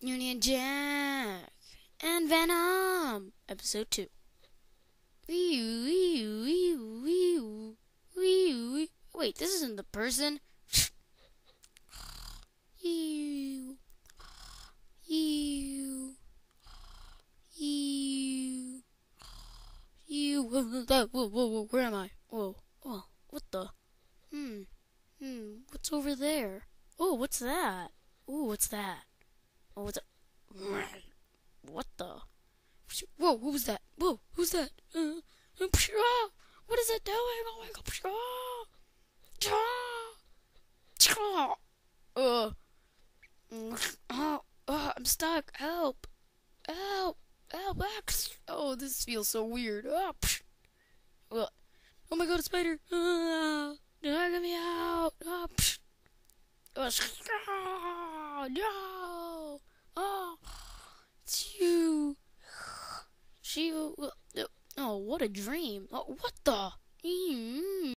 Union Jack and Venom, episode two. Wait, this isn't the person. You, you, you. Whoa, whoa, whoa, whoa, where am I? Whoa, whoa, what the? Hmm, hmm, what's over there? Oh, what's that? Oh, what's that? Oh, what's that? What the? Whoa, who's that? Whoa, who's that? Uh, uh, what is it doing? Oh my god. Uh, oh, I'm stuck. Help. Help. Help. Oh, this feels so weird. Oh, oh my god, a spider. Uh, get me out. Oh, no. Oh, it's you. She. Oh, what a dream. What the? Mm.